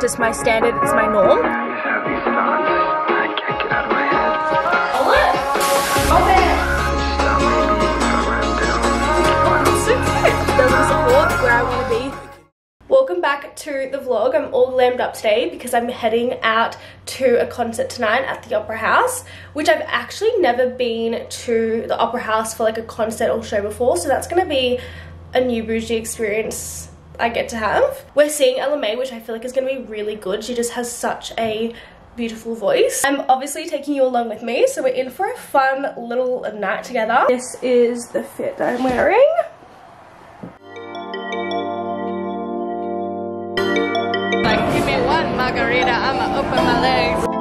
Just my standard, it's my norm. I can't get out of my head. Support where I want to be. Welcome back to the vlog. I'm all glammed up today because I'm heading out to a concert tonight at the Opera House, which I've actually never been to the Opera House for like a concert or show before. So that's going to be a new bougie experience I get to have. We're seeing Ella Mai, which I feel like is going to be really good. She just has such a beautiful voice. I'm obviously taking you along with me, so we're in for a fun little night together. This is the fit that I'm wearing. Like, give me one margarita, I'ma open my legs.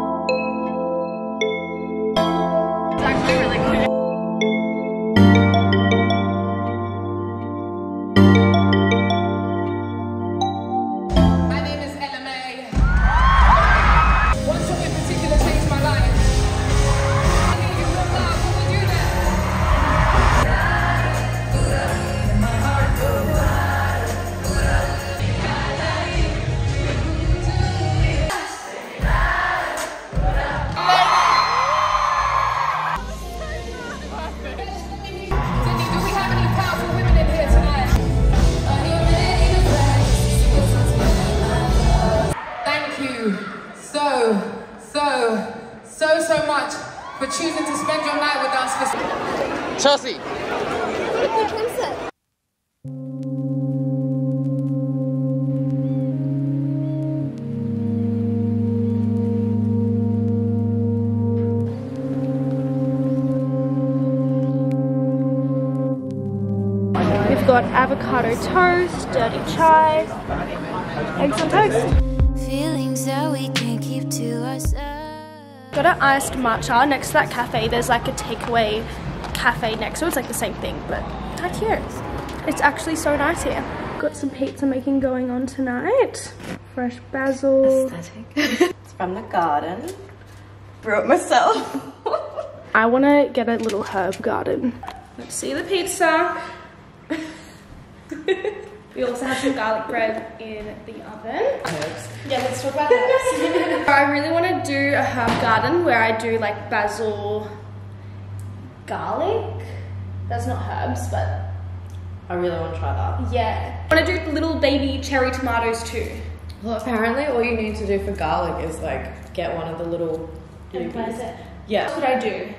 For choosing to spend your night with us this Chelsea. We've got avocado toast, dirty chai, eggs on toast. Feelings that we can't keep to ourselves. Got an iced matcha next to that cafe. There's like a takeaway cafe next to. It's like the same thing, but right here. It's actually so nice here. Got some pizza making going on tonight. Fresh basil. it's from the garden. Brought myself. I want to get a little herb garden. Let's see the pizza. we also have some garlic bread in the oven. Herbs. Yeah, let's talk about that. I really want to do a herb garden where I do like basil, garlic. That's not herbs, but I really want to try that. yeah. I want to do little baby cherry tomatoes too. Well, apparently all you need to do for garlic is like get one of the little And it. Yeah. What would I do?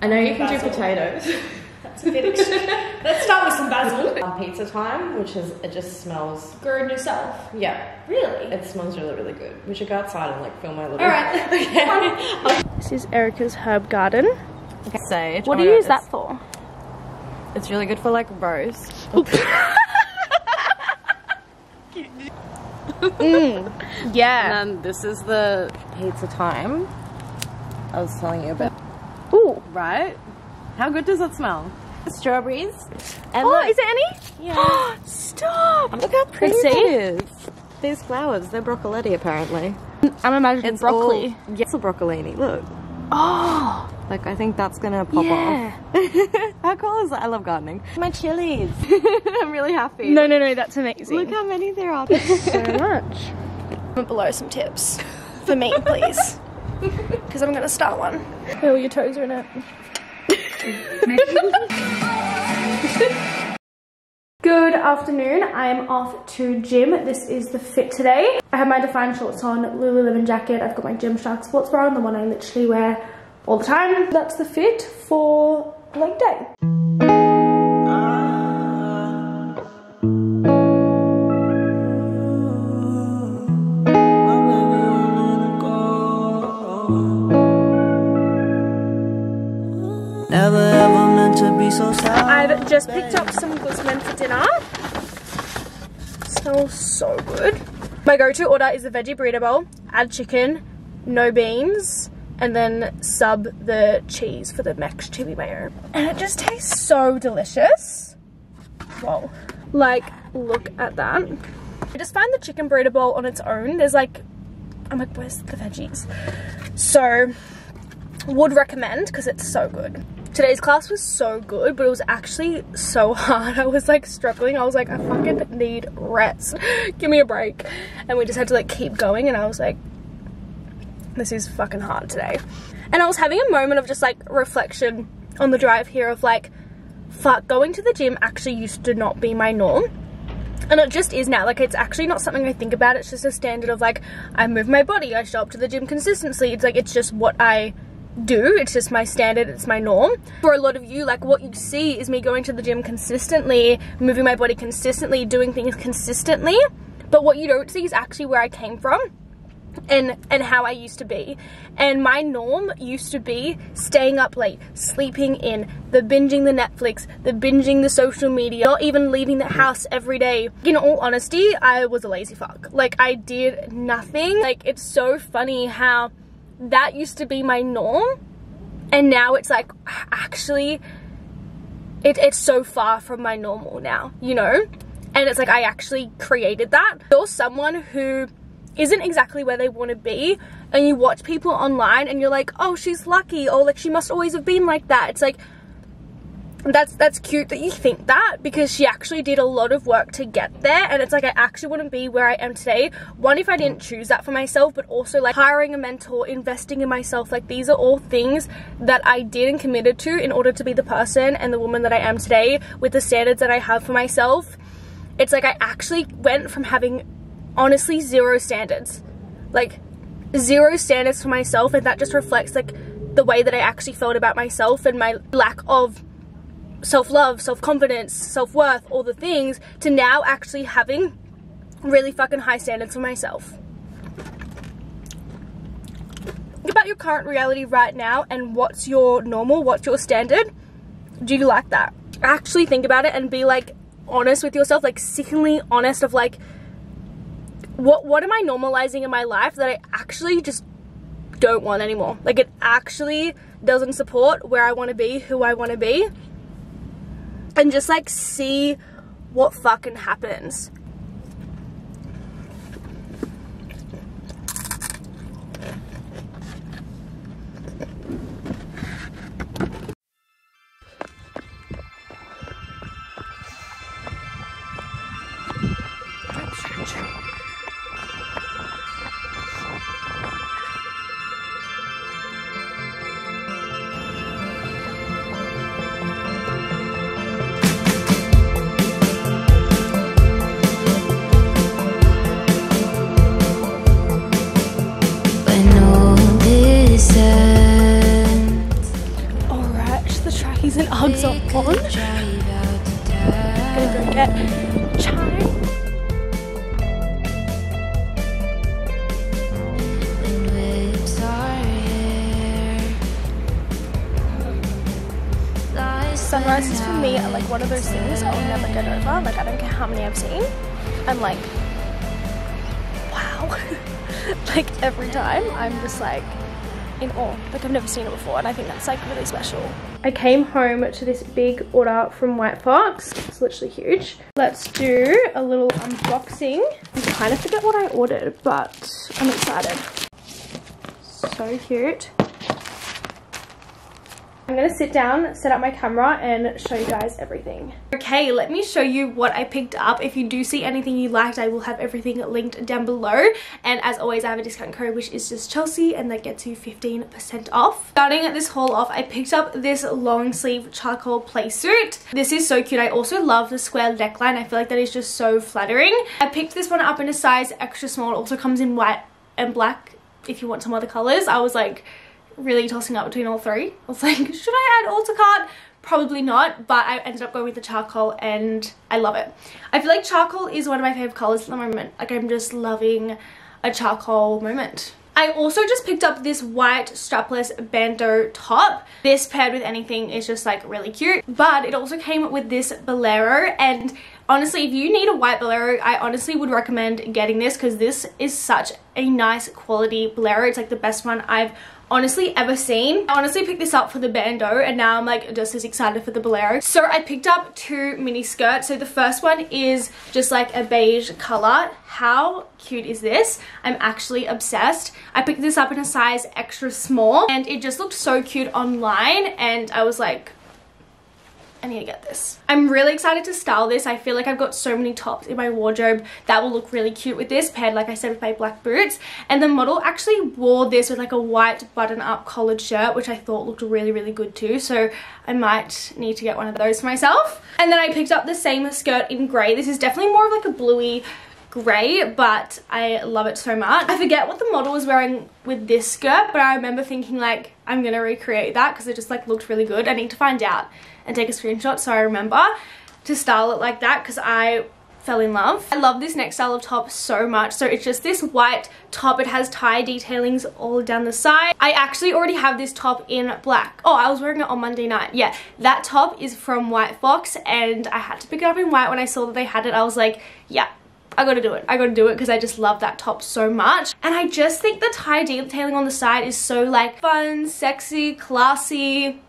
I know you can Basil. do potatoes. That's a bit extreme. Let's start with some basil. um, pizza time, which is it just smells. Grow it yourself. Yeah, Really? it smells really really good. We should go outside and like film my little. All right. This is Erica's herb garden. Sage. What Oh do you use that for? It's really good for like roast. Yeah. And this is the pizza time. I was telling you about. Ooh. Right? How good does it smell? Strawberries. And Oh, look, is there any? Yeah. Stop. Look how pretty it is. These flowers, they're broccoletti apparently. I'm imagining broccoli. All, it's a broccolini. Look. Oh. Like I think that's gonna pop Yeah. off. how cool is that? I love gardening. My chilies. I'm really happy. No, no, no. That's amazing. Look how many there are. so much. Comment below some tips for me, please. Because I'm gonna start one. Oh, your toes are in it. Good afternoon. I am off to gym. This is the fit today. I have my defined shorts on, Lululemon jacket. I've got my Gymshark sports bra on, the one I literally wear all the time. That's the fit for leg day. Never ever meant to be so sad. I've just picked up some Guzman for dinner. Smells so good. My go-to order is the veggie burrito bowl, add chicken, no beans, and then sub the cheese for the mac chili mayo. And it just tastes so delicious. Whoa. Like, look at that. I just find the chicken burrito bowl on its own, there's like, I'm like, where's the veggies? So, would recommend because it's so good. Today's class was so good, but it was actually so hard. I was like struggling. I was like, I fucking need rest. Give me a break. And we just had to like keep going and I was like, this is fucking hard today. And I was having a moment of just like reflection on the drive here of like, fuck, going to the gym actually used to not be my norm. And it just is now. Like, it's actually not something I think about. It's just a standard of like, I move my body, I show up to the gym consistently. It's like, it's just what I do. It's just my standard, it's my norm. For a lot of you, like what you see is me going to the gym consistently, moving my body consistently, doing things consistently. But what you don't see is actually where I came from and and how I used to be. And my norm used to be staying up late, sleeping in, the binging the Netflix, the binging the social media, not even leaving the house every day. In all honesty, I was a lazy fuck. Like I did nothing. Like it's so funny how that used to be my norm and now it's like actually it, it's so far from my normal now, you know? And it's like I actually created that. You're someone who isn't exactly where they want to be and you watch people online and you're like oh she's lucky or like she must always have been like that it's like that's that's cute that you think that because she actually did a lot of work to get there and it's like I actually wouldn't be where I am today. One if I didn't choose that for myself but also like hiring a mentor investing in myself like these are all things that I did and committed to in order to be the person and the woman that I am today with the standards that I have for myself. It's like I actually went from having honestly zero standards. Like zero standards for myself and that just reflects like the way that I actually felt about myself and my lack of self-love, self-confidence, self-worth, all the things, to now actually having really fucking high standards for myself. Think about your current reality right now and what's your normal, what's your standard. Do you like that? Actually think about it and be like honest with yourself, like sickeningly honest of like, what what am I normalizing in my life that I actually just don't want anymore? Like it actually doesn't support where I want to be, who I want to be and just like see what fucking happens. I'm like, wow. like every time I'm just like in awe. Like I've never seen it before and I think that's like really special. I came home to this big order from White Fox. It's literally huge. Let's do a little unboxing. I kind of forget what I ordered, but I'm excited. So cute. I'm gonna sit down, set up my camera and show you guys everything. Okay, let me show you what I picked up. If you do see anything you liked, I will have everything linked down below. And as always, I have a discount code, which is just Chelsea, and that gets you 15% off. Starting this haul off, I picked up this long sleeve charcoal play suit. This is so cute. I also love the square neckline. I feel like that is just so flattering. I picked this one up in a size extra small. It also comes in white and black if you want some other colors. I was like, really tossing up between all three. I was like, should I add all to cart? Probably not, but I ended up going with the charcoal and I love it. I feel like charcoal is one of my favorite colors at the moment. Like I'm just loving a charcoal moment. I also just picked up this white strapless bandeau top. This paired with anything is just like really cute. But it also came with this bolero and Honestly, if you need a white bolero, I honestly would recommend getting this because this is such a nice quality bolero. It's like the best one I've honestly ever seen. I honestly picked this up for the bandeau and now I'm like just as excited for the bolero. So I picked up two mini skirts. So the first one is just like a beige color. How cute is this? I'm actually obsessed. I picked this up in a size extra small and it just looked so cute online and I was like, I need to get this. I'm really excited to style this. I feel like I've got so many tops in my wardrobe that will look really cute with this paired like I said with my black boots and the model actually wore this with like a white button up collared shirt which I thought looked really really good too so I might need to get one of those for myself. And then I picked up the same skirt in grey. This is definitely more of like a bluey grey but I love it so much. I forget what the model was wearing with this skirt but I remember thinking like I'm gonna recreate that because it just like looked really good. I need to find out and take a screenshot so I remember to style it like that because I fell in love. I love this next style of top so much. So it's just this white top. It has tie detailings all down the side. I actually already have this top in black. Oh, I was wearing it on Monday night. Yeah, that top is from White Fox and I had to pick it up in white when I saw that they had it. I was like, yeah, I gotta do it. I gotta do it because I just love that top so much. And I just think the tie detailing on the side is so like fun, sexy, classy.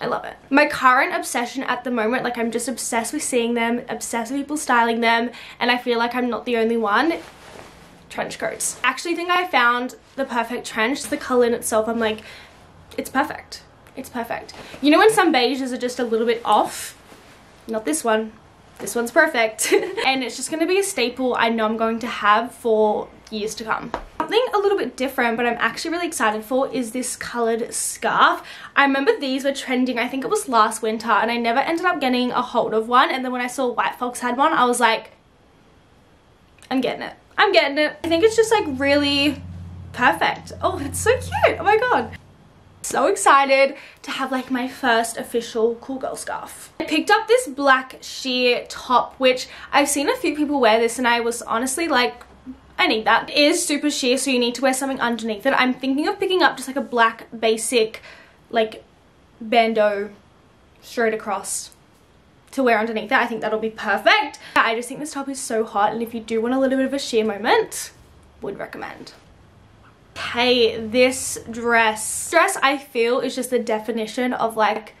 I love it. My current obsession at the moment, like I'm just obsessed with seeing them, obsessed with people styling them, and I feel like I'm not the only one. Trench coats. Actually think I found the perfect trench. The color in itself, I'm like, it's perfect. It's perfect. You know when some beiges are just a little bit off? Not this one. This one's perfect. and it's just gonna be a staple I know I'm going to have for years to come. Something a little bit different but I'm actually really excited for is this coloured scarf. I remember these were trending, I think it was last winter and I never ended up getting a hold of one and then when I saw White Fox had one I was like, I'm getting it. I'm getting it. I think it's just like really perfect. Oh, it's so cute. Oh my god. So excited to have like my first official cool girl scarf. I picked up this black sheer top which I've seen a few people wear this and I was honestly like I need that. It is super sheer so you need to wear something underneath it. I'm thinking of picking up just like a black basic like bandeau straight across to wear underneath that. I think that'll be perfect. I just think this top is so hot and if you do want a little bit of a sheer moment, would recommend. Okay, this dress. Dress I feel is just the definition of like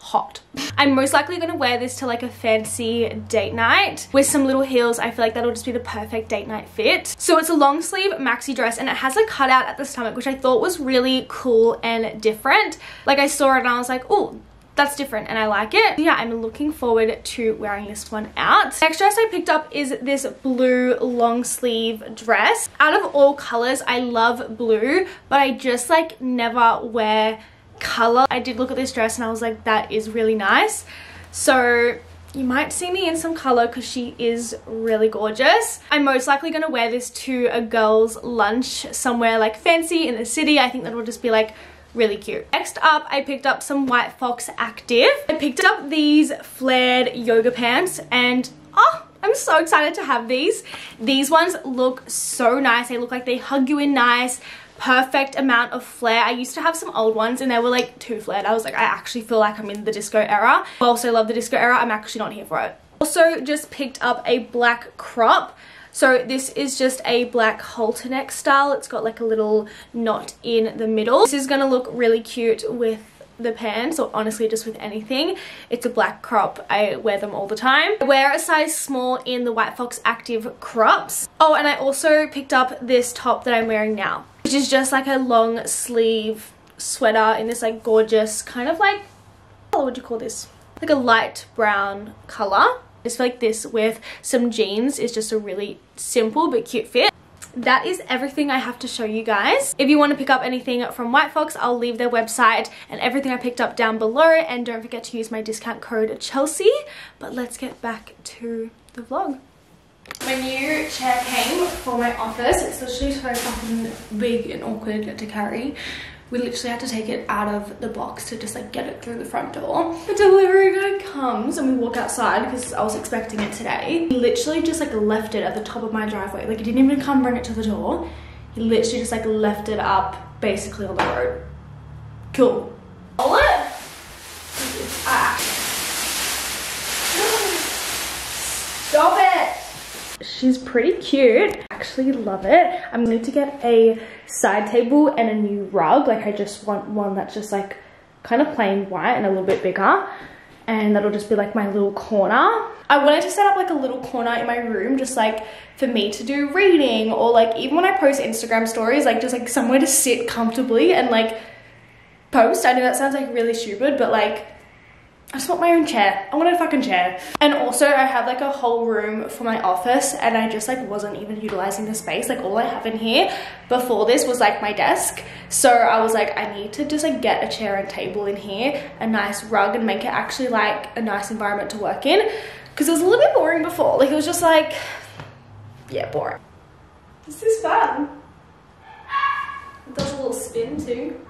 hot. I'm most likely going to wear this to like a fancy date night with some little heels. I feel like that'll just be the perfect date night fit. So it's a long sleeve maxi dress and it has a cutout at the stomach which I thought was really cool and different. Like I saw it and I was like, oh, that's different and I like it. Yeah, I'm looking forward to wearing this one out. Next dress I picked up is this blue long sleeve dress. Out of all colors, I love blue, but I just like never wear color. I did look at this dress and I was like, that is really nice. So you might see me in some color because she is really gorgeous. I'm most likely going to wear this to a girl's lunch somewhere like fancy in the city. I think that will just be like really cute. Next up, I picked up some White Fox Active. I picked up these flared yoga pants and oh, I'm so excited to have these. These ones look so nice. They look like they hug you in nice perfect amount of flare. I used to have some old ones and they were like too flared. I was like, I actually feel like I'm in the disco era. I also love the disco era. I'm actually not here for it. Also just picked up a black crop. So this is just a black halter neck style. It's got like a little knot in the middle. This is going to look really cute with the pants or honestly just with anything. It's a black crop. I wear them all the time. I wear a size small in the White Fox Active crops. Oh, and I also picked up this top that I'm wearing now, which is just like a long sleeve sweater in this like gorgeous kind of like, what would you call this? Like a light brown color. I just feel like this with some jeans is just a really simple but cute fit that is everything I have to show you guys. If you want to pick up anything from White Fox, I'll leave their website and everything I picked up down below. And don't forget to use my discount code Chelsea. But let's get back to the vlog. My new chair came for my office. It's literally so fucking big and awkward to carry. We literally had to take it out of the box to just like get it through the front door. The delivery guy comes and we walk outside because I was expecting it today. He literally just like left it at the top of my driveway. Like he didn't even come bring it to the door. He literally just like left it up basically on the road. Cool it? Ah. She's pretty cute. Actually love it. I'm going to get a side table and a new rug. Like I just want one that's just like kind of plain white and a little bit bigger. And that'll just be like my little corner. I wanted to set up like a little corner in my room just like for me to do reading or like even when I post Instagram stories, like just like somewhere to sit comfortably and like post. I know that sounds like really stupid, but like I just want my own chair. I want a fucking chair. And also I have like a whole room for my office and I just like wasn't even utilizing the space. Like all I have in here before this was like my desk. So I was like, I need to just like get a chair and table in here, a nice rug and make it actually like a nice environment to work in. Cause it was a little bit boring before. Like it was just like, yeah, boring. This is fun. It does a little spin too.